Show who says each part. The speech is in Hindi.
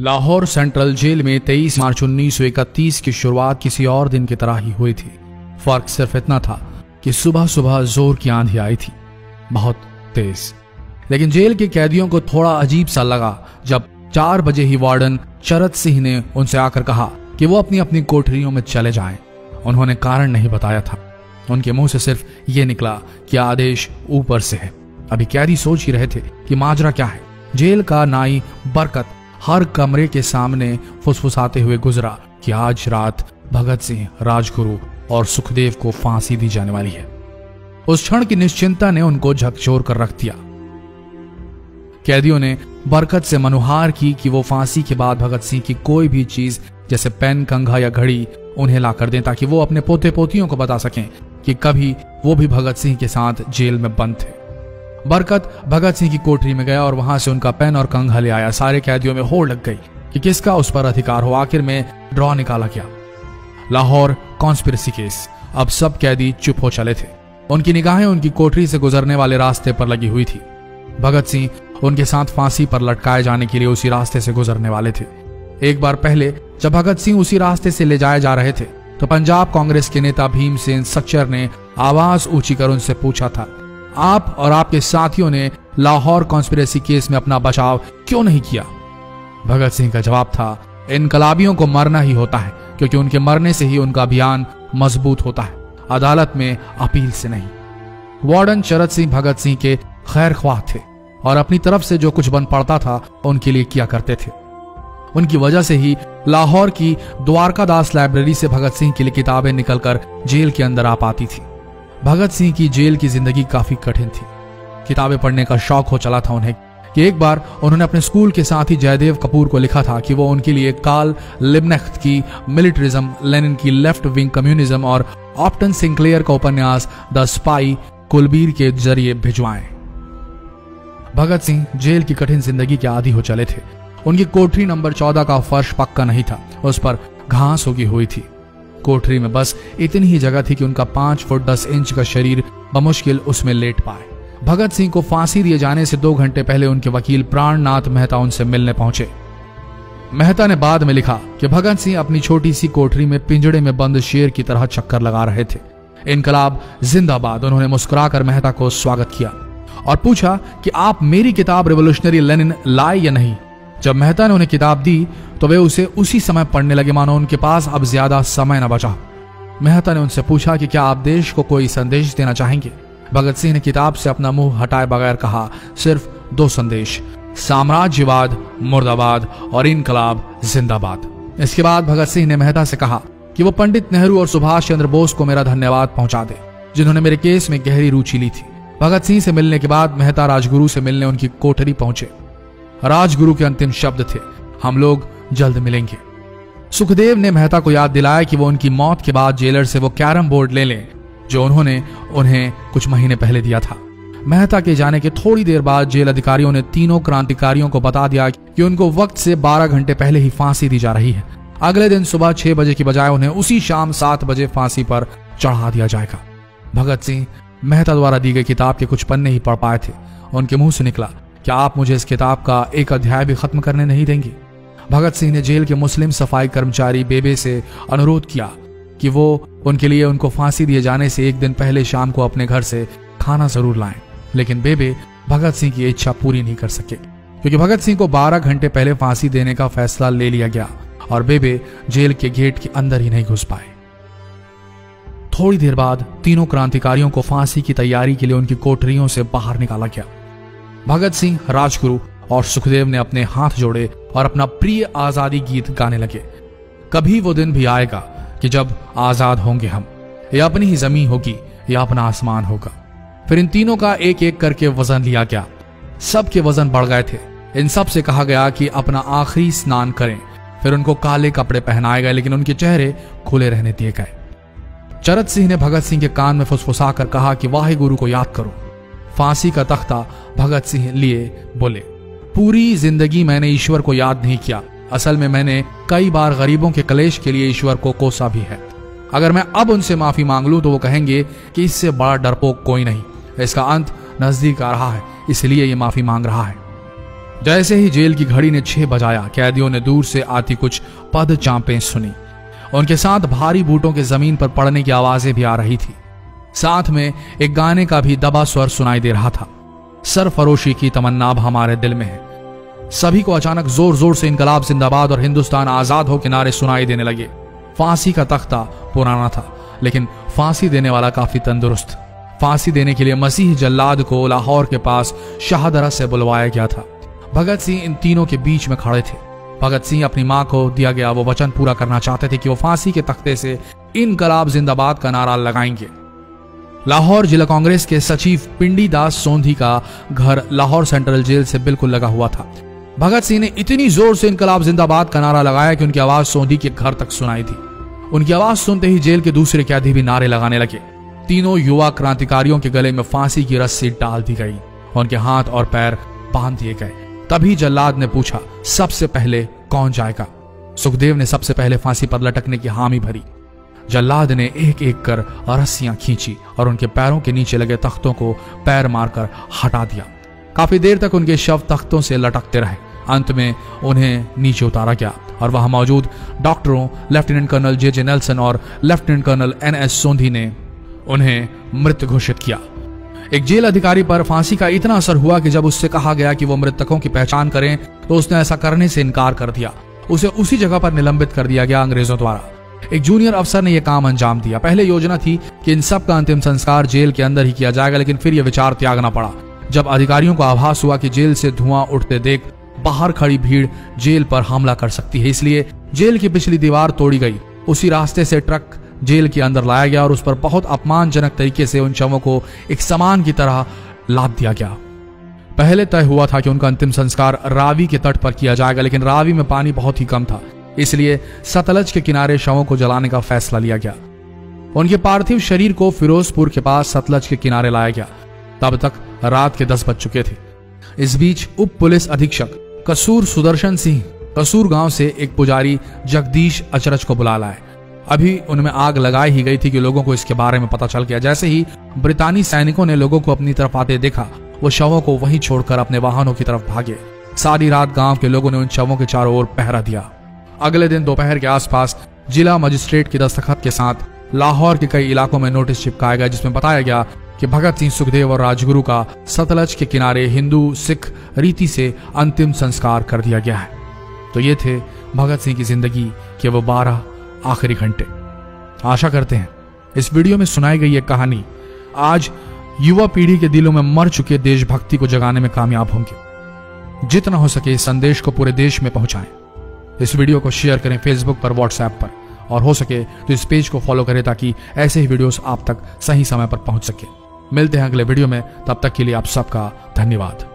Speaker 1: लाहौर सेंट्रल जेल में 23 मार्च 1931 की शुरुआत किसी और दिन की तरह ही हुई थी। फ़र्क सिर्फ़ इतना था कि सुबह सुबह ज़ोर की आंधी आई थी। बहुत तेज। लेकिन जेल के कैदियों को थोड़ा अजीब सा लगा जब चार बजे ही वार्डन शरद सिंह ने उनसे आकर कहा कि वो अपनी अपनी कोठरियों में चले जाएँ। उन्होंने कारण नहीं बताया था। उनके मुँह से सिर्फ़ ये निकला कि आदेश ऊपर से है। अभी कैदी सोच ही रहे थे कि माजरा क्या है। जेल का नाई बरकत हर कमरे के सामने फुसफुसाते हुए गुजरा कि आज रात भगत सिंह, राजगुरु और सुखदेव को फांसी दी जाने वाली है। उस क्षण की निश्चिंता ने उनको झकझोर कर रख दिया। कैदियों ने बरकत से मनुहार की कि वो फांसी के बाद भगत सिंह की कोई भी चीज़, जैसे पेन, कंघा या घड़ी, उन्हें ला कर दें ताकि वो अपने पोते पोतियों को बता सकें कि कभी वो भी भगत सिंह के साथ जेल में बंद थे। बरकत भगत सिंह की कोठरी में गया और वहाँ से उनका पेन और कंघा ले आया। सारे कैदियों में होड़ लग गई कि किसका उस पर अधिकार हो। आखिर में ड्रॉ निकाला गया। लाहौर कॉन्स्पिरसी केस अब सब कैदी चुप हो चले थे। उनकी निगाहें उनकी कोठरी से गुजरने वाले रास्ते पर लगी हुई थी। भगत सिंह उनके साथ फांसी पर लटकाए जाने के लिए उसी रास्ते से गुजरने वाले थे। एक बार पहले जब भगत सिंह उसी रास्ते से ले जाए जा रहे थे तो पंजाब कांग्रेस के नेता भीमसेन सच्चर ने आवाज़ ऊँची कर उनसे पूछा था आप और आपके साथियों ने लाहौर कॉन्स्पिरेसी केस में अपना बचाव क्यों नहीं किया? भगत सिंह का जवाब था, इनकलाबियों को मरना ही होता है, क्योंकि उनके मरने से ही उनका अभियान मज़बूत होता है। अदालत में अपील से नहीं। वार्डन शरद सिंह भगत सिंह के खैर ख्वाह थे और अपनी तरफ़ से जो कुछ बन पड़ता था, उनके लिए किया करते थे। उनकी वजह से ही लाहौर की द्वारका दास लाइब्रेरी से भगत सिंह के लिए किताबें निकलकर जेल के अंदर आ पाती थी। भगत सिंह की जेल की ज़िंदगी काफ़ी कठिन थी। किताबें पढ़ने का शौक हो चला था उन्हें कि एक बार उन्होंने अपने स्कूल के साथ ही जयदेव कपूर को लिखा था कि वो उनके लिए काल लिबनेख्त की मिलिट्रिज्म, लेनिन की लेफ़्ट विंग कम्युनिज्म और ऑप्टन सिंक्लेयर का उपन्यास द स्पाई कुलबीर के ज़रिए भिजवाएँ। भगत सिंह जेल की कठिन ज़िंदगी के आदि हो चले थे। उनकी कोठरी नंबर चौदह का फर्श पक्का नहीं था। उस पर घास उगी हुई थी। कोठरी में बस इतनी ही जगह थी कि उनका पाँच फुट दस इंच का शरीर बमुश्किल उसमें लेट पाए। भगत सिंह को फांसी दिए जाने से दो घंटे पहले उनके वकील प्राणनाथ मेहता उनसे मिलने पहुँचे। मेहता ने बाद में लिखा कि भगत सिंह अपनी छोटी सी कोठरी में पिंजड़े में बंद शेर की तरह चक्कर लगा रहे थे। इनकलाब जिंदाबाद, उन्होंने मुस्कुराकर मेहता को स्वागत किया और पूछा कि आप मेरी किताब रिवोल्यूशनरी लेनिन लाए या नहीं? जब मेहता ने उन्हें किताब दी तो वे उसे उसी समय पढ़ने लगे। मानो उनके पास अब ज़्यादा समय न बचा। मेहता ने उनसे पूछा कि क्या आप देश को कोई संदेश देना चाहेंगे? भगत सिंह ने किताब से अपना मुँह हटाए बगैर कहा, सिर्फ़ दो संदेश, साम्राज्यवाद, मुर्दाबाद और इनकलाब, जिंदाबाद। इसके बाद भगत सिंह ने मेहता से कहा कि वो पंडित नेहरू और सुभाष चंद्र बोस को मेरा धन्यवाद पहुँचा दे, जिन्होंने मेरे केस में गहरी रुचि ली थी। भगत सिंह से मिलने के बाद मेहता राजगुरु से मिलने उनकी कोठरी पहुँचे। राजगुरु के अंतिम शब्द थे। हम लोग जल्द मिलेंगे। सुखदेव ने मेहता को याद दिलाया कि वो उनकी मौत के बाद जेलर से वो कैरम बोर्ड ले लें, जो उन्होंने उन्हें कुछ महीने पहले दिया था। मेहता के जाने के थोड़ी देर बाद जेल अधिकारियों ने तीनों क्रांतिकारियों को बता दिया कि उनको वक्त से 12 घंटे पहले ही फांसी दी जा रही है। अगले दिन सुबह छह बजे की बजाय उन्हें उसी शाम सात बजे फांसी पर चढ़ा दिया जाएगा। भगत सिंह मेहता द्वारा दी गई किताब के कुछ पन्ने ही पढ़ पाए थे। उनके मुँह से निकला। क्या आप मुझे इस किताब का एक अध्याय भी खत्म करने नहीं देंगे? भगत सिंह ने जेल के मुस्लिम सफ़ाई कर्मचारी बेबे से अनुरोध किया कि वो उनके लिए उनको फांसी दिए जाने से एक दिन पहले शाम को अपने घर से खाना ज़रूर लाएँ। लेकिन बेबे, भगत सिंह की इच्छा पूरी नहीं कर सके। क्योंकि भगत सिंह को 12 घंटे पहले फांसी देने का फैसला ले लिया गया और बेबे जेल के गेट के अंदर ही नहीं घुस पाए। थोड़ी देर बाद तीनों क्रांतिकारियों को फांसी की तैयारी के लिए उनकी कोठरियों से बाहर निकाला गया। भगत सिंह, राजगुरु और सुखदेव ने अपने हाथ जोड़े और अपना प्रिय आज़ादी गीत गाने लगे। कभी वो दिन भी आएगा कि जब आज़ाद होंगे हम। या अपनी ही ज़मीन होगी, या अपना आसमान होगा। फिर इन तीनों का एक एक करके वज़न लिया गया। सबके वज़न बढ़ गए थे। इन सबसे कहा गया कि अपना आखिरी स्नान करें। फिर उनको काले कपड़े पहनाए गए, लेकिन उनके चेहरे खुले रहने दिए गए। चरत सिंह ने भगत सिंह के कान में फुसफुसा कर कहा कि वाहे गुरु को याद करो। फांसी का तख्ता भगत सिंह लिए बोले, पूरी ज़िंदगी मैंने ईश्वर को याद नहीं किया। असल में मैंने कई बार गरीबों के कलेश के लिए ईश्वर को कोसा भी है। अगर मैं अब उनसे माफ़ी मांग लूँ तो वो कहेंगे कि इससे बड़ा डरपोक कोई नहीं। इसका अंत नज़दीक आ रहा है, इसलिए ये माफ़ी मांग रहा है। जैसे ही जेल की घड़ी ने छह बजाया, कैदियों ने दूर से आती कुछ पद चांपे सुनी। उनके साथ भारी बूटों के ज़मीन पर पड़ने की आवाज़ें भी आ रही थी। साथ में एक गाने का भी दबा स्वर सुनाई दे रहा था। सरफरोशी की तमन्ना अब हमारे दिल में है। सभी को अचानक ज़ोर ज़ोर से इनकलाब जिंदाबाद और हिंदुस्तान आज़ाद हो किनारे सुनाई देने लगे। फांसी का तख्ता पुराना था, लेकिन फांसी देने वाला काफ़ी तंदुरुस्त। फांसी देने के लिए मसीह जल्लाद को लाहौर के पास शाहदरा से बुलवाया गया था। भगत सिंह इन तीनों के बीच में खड़े थे। भगत सिंह अपनी माँ को दिया गया वो वचन पूरा करना चाहते थे कि वो फांसी के तख्ते से इनकलाब जिंदाबाद का नारा लगाएँगे। लाहौर जिला कांग्रेस के सचिव पिंडी दास सोंधी का घर लाहौर सेंट्रल जेल से बिल्कुल लगा हुआ था। भगत सिंह ने इतनी ज़ोर से इनकलाब जिंदाबाद का नारा लगाया कि उनकी आवाज़ सोंधी के घर तक सुनाई थी। उनकी आवाज़ सुनते ही जेल के दूसरे कैदी भी नारे लगाने लगे। तीनों युवा क्रांतिकारियों के गले में फांसी की रस्सी डाल दी गई। उनके हाथ और पैर बाँध दिए गए। तभी जल्लाद ने पूछा, सबसे पहले कौन जाएगा? सुखदेव ने सबसे पहले फांसी पर लटकने की हामी भरी। जल्लाद ने एक एक कर रस्सियाँ खींची और उनके पैरों के नीचे लगे तख्तों को पैर मारकर हटा दिया। काफ़ी देर तक उनके शव तख्तों से लटकते रहे। अंत में उन्हें नीचे उतारा गया और वहाँ मौजूद डॉक्टरों, lieutenant colonel J J Nelson और lieutenant colonel N S Sondhi ने उन्हें मृत घोषित किया। एक जेल अधिकारी पर फांसी का इतना असर हुआ कि जब उससे कहा गया कि वो मृतकों की पहचान करें तो उसने ऐसा करने से इनकार कर दिया। उसे उसी जगह पर निलंबित कर दिया गया अंग्रेज़ों द्वारा। एक जूनियर अफसर ने यह काम अंजाम दिया। पहले योजना थी कि इन सब का अंतिम संस्कार जेल के अंदर ही किया जाएगा, लेकिन फिर यह विचार त्यागना पड़ा। जब अधिकारियों को आभास हुआ कि जेल से धुआँ उठते देख बाहर खड़ी भीड़ जेल पर हमला कर सकती है, इसलिए जेल की पिछली दीवार तोड़ी गई। उसी रास्ते से ट्रक जेल के अंदर लाया गया और उस पर बहुत अपमानजनक तरीके से उन शवों को एक समान की तरह लाद दिया गया। पहले तय हुआ था कि उनका अंतिम संस्कार रावी के तट पर किया जाएगा, लेकिन रावी में पानी बहुत ही कम था। इसलिए सतलज के किनारे शवों को जलाने का फैसला लिया गया। उनके पार्थिव शरीर को फिरोजपुर के पास सतलज के किनारे लाया गया। तब तक रात के दस बज चुके थे। इस बीच उप पुलिस अधीक्षक कसूर सुदर्शन सिंह कसूर गाँव से एक पुजारी जगदीश अचरज को बुला लाए। अभी उनमें आग लगाई ही गई थी कि लोगों को इसके बारे में पता चल गया। जैसे ही ब्रितानी सैनिकों ने लोगों को अपनी तरफ़ आते देखा, वो शवों को वहीं छोड़कर अपने वाहनों की तरफ़ भागे। सारी रात गाँव के लोगों ने उन शवों के चारों ओर पहरा दिया। अगले दिन दोपहर के आसपास जिला मजिस्ट्रेट की दस्तखत के साथ लाहौर के कई इलाकों में नोटिस चिपकाया गया, जिसमें बताया गया कि भगत सिंह सुखदेव और राजगुरु का सतलज के किनारे हिंदू, सिख रीति से अंतिम संस्कार कर दिया गया है। तो ये थे भगत सिंह की ज़िंदगी के वो बारह आखिरी घंटे। आशा करते हैं इस वीडियो में सुनाई गई ये कहानी आज युवा पीढ़ी के दिलों में मर चुके देशभक्ति को जगाने में कामयाब होंगे। जितना हो सके इस संदेश को पूरे देश में पहुंचाएँ। इस वीडियो को शेयर करें फेसबुक पर व्हाट्सएप पर। और हो सके तो इस पेज को फॉलो करें ताकि ऐसे ही वीडियोस आप तक सही समय पर पहुँच सके। मिलते हैं अगले वीडियो में। तब तक के लिए आप सबका धन्यवाद।